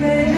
baby.